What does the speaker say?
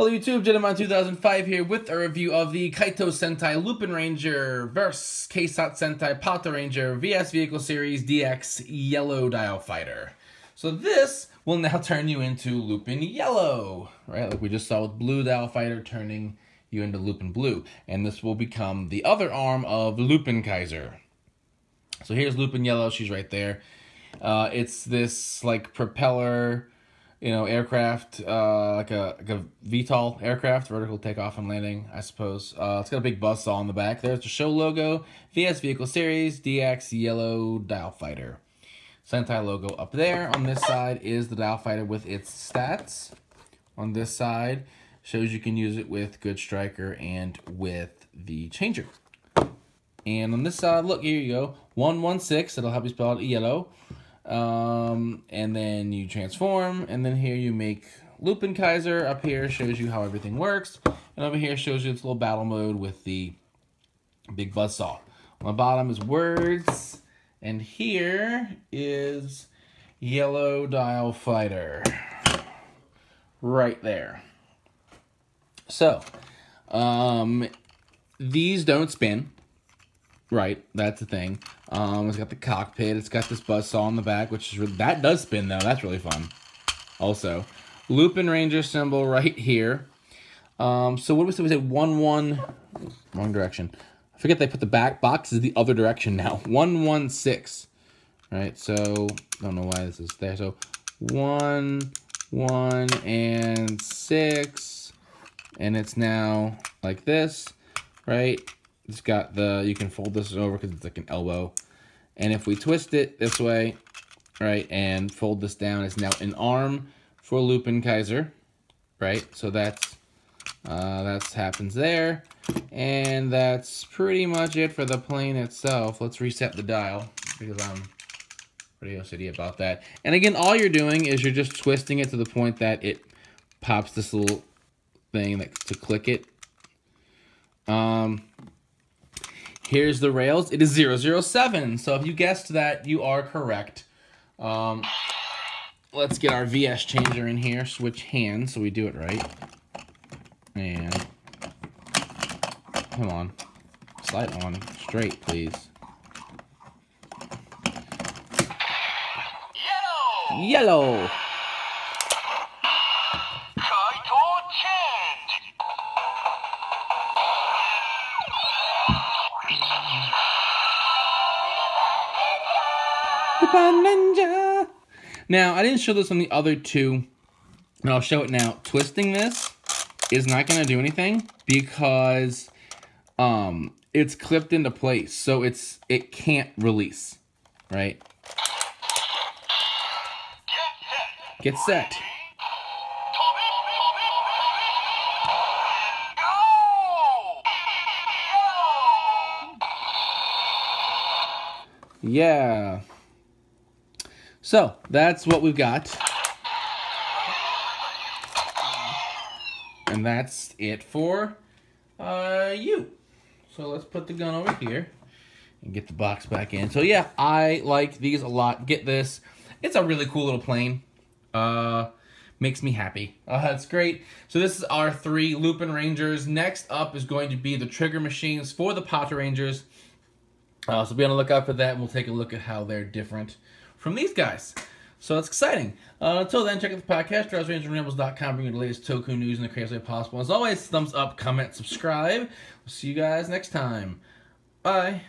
Hello YouTube, Jedimon 2005 here with a review of the Kaitou Sentai Lupin Ranger vs. Keisatsu Sentai Patranger VS Vehicle Series DX Yellow Dial Fighter. So this will now turn you into Lupin Yellow, right? Like we just saw with Blue Dial Fighter turning you into Lupin Blue. And this will become the other arm of Lupin Kaiser. So here's Lupin Yellow, she's right there. Uh, it's this like propeller you know, aircraft, uh, like a like a VTOL aircraft, vertical takeoff and landing, I suppose. Uh, it's got a big buzz saw on the back. There's the show logo, VS Vehicle Series, DX Yellow Dial Fighter. Sentai logo up there. On this side is the Dial Fighter with its stats. On this side, shows you can use it with Good Striker and with the Changer. And on this side, look, here you go. 116, it'll help you spell out yellow. Um, and then you transform, and then here you make Lupin Kaiser. Up here shows you how everything works, and over here shows you its little battle mode with the big buzz saw. On the bottom is words, and here is Yellow Dial Fighter. Right there. So, um, these don't spin. Right, that's the thing. Um, it's got the cockpit. It's got this buzz saw on the back, which is really, that does spin though. That's really fun. Also, Lupin Ranger symbol right here. Um, so what we say? We said one one, wrong direction. I forget they put the back box is the other direction now. One one six, right? So I don't know why this is there. So one one and six, and it's now like this, right? It's got the, you can fold this over because it's like an elbow. And if we twist it this way, right, and fold this down, it's now an arm for Lupin Kaiser, right? So that's, uh, that's happens there. And that's pretty much it for the plane itself. Let's reset the dial because I'm pretty OCD about that. And again, all you're doing is you're just twisting it to the point that it pops this little thing that, to click it. Um, Here's the rails. It is 007. So if you guessed that, you are correct. Um, let's get our VS changer in here. Switch hands so we do it right. And come on. Slide on straight, please. Yellow! Yellow! Ninja. Now, I didn't show this on the other two, and I'll show it now. Twisting this is not going to do anything because um, it's clipped into place, so it's it can't release, right? Get set. Yeah. So, that's what we've got. And that's it for uh, you. So let's put the gun over here and get the box back in. So yeah, I like these a lot. Get this. It's a really cool little plane. Uh, makes me happy. Uh, it's great. So this is our three Lupin Rangers. Next up is going to be the trigger machines for the Patrangers. Uh, so be on the lookout for that, and we'll take a look at how they're different from these guys. So it's exciting. Uh, until then, check out the podcast, RidersRangersRambles.com, bring you the latest Toku news in the craziest way possible. As always, thumbs up, comment, subscribe. We'll see you guys next time. Bye.